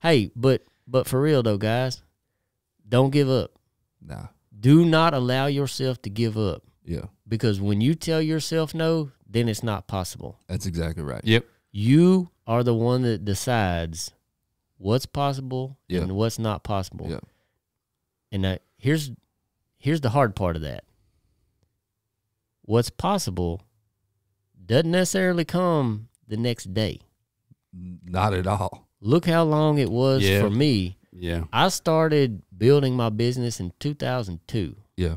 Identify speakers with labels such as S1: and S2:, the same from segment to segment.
S1: Hey, but but for real though, guys, don't give up.
S2: Nah.
S1: Do not allow yourself to give up
S2: Yeah.
S1: because when you tell yourself no, then it's not possible.
S2: That's exactly right.
S3: Yep.
S1: You are the one that decides what's possible
S2: Yeah.
S1: and what's not possible.
S2: Yeah.
S1: And that, here's here's the hard part of that. What's possible doesn't necessarily come the next day.
S2: Not at all.
S1: Look how long it was
S3: Yeah.
S1: for me.
S3: Yeah.
S1: I started building my business in 2002
S2: Yeah.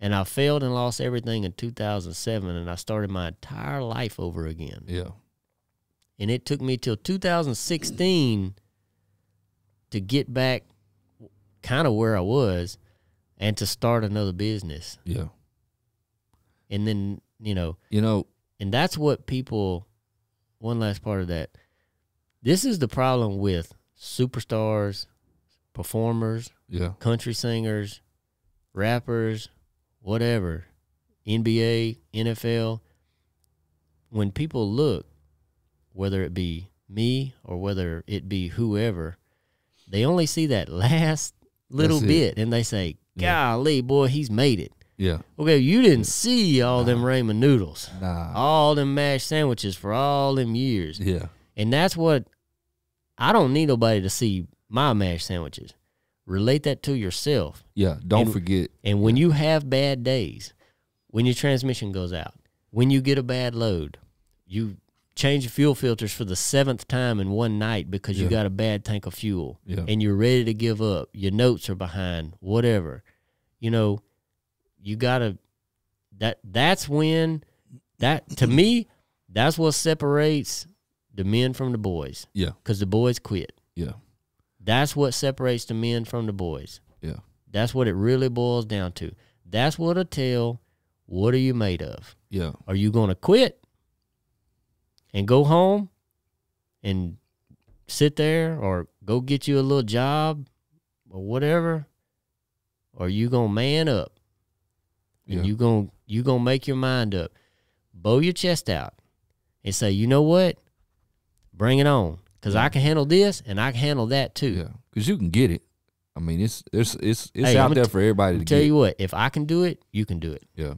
S1: and I failed and lost everything in 2007 and I started my entire life over again.
S2: Yeah.
S1: And it took me till 2016 to get back kind of where I was and to start another business.
S2: Yeah.
S1: And then, you know,
S2: You know,
S1: and that's what people one last part of that. This is the problem with superstars, performers,
S2: yeah.
S1: country singers, rappers, whatever, NBA, NFL, when people look, whether it be me or whether it be whoever, they only see that last little bit and they say,
S2: Yeah.
S1: Golly, boy, he's made it.
S2: Yeah.
S1: Okay, you didn't see all them ramen noodles,
S2: Nah.
S1: all them mashed sandwiches for all them years.
S2: Yeah.
S1: And that's what I don't need nobody to see my mashed sandwiches. Relate that to yourself.
S2: Yeah. Don't
S1: And-
S2: forget.
S1: And when you have bad days, when your transmission goes out, when you get a bad load, you change your fuel filters for the seventh time in one night because you got a bad tank of fuel
S2: Yeah.
S1: and you're ready to give up. Your notes are behind, whatever. You know, you gotta that that's when that to me, that's what separates the men from the boys.
S2: Yeah.
S1: Because the boys quit.
S2: Yeah.
S1: That's what separates the men from the boys.
S2: Yeah.
S1: That's what it really boils down to. That's what'll tell what are you made of.
S2: Yeah.
S1: Are you gonna quit and go home and sit there or go get you a little job or whatever? Or you gonna man up and
S2: Yeah.
S1: you gonna you gonna make your mind up. Bow your chest out and say, you know what? Bring it on. Cause I can handle this and I can handle that too.
S2: Yeah. Because you can get it. I mean, it's it's it's it's
S1: Hey,
S2: out there for everybody to
S1: Tell
S2: get.
S1: you what, if I can do it, you can do it.
S2: yeah.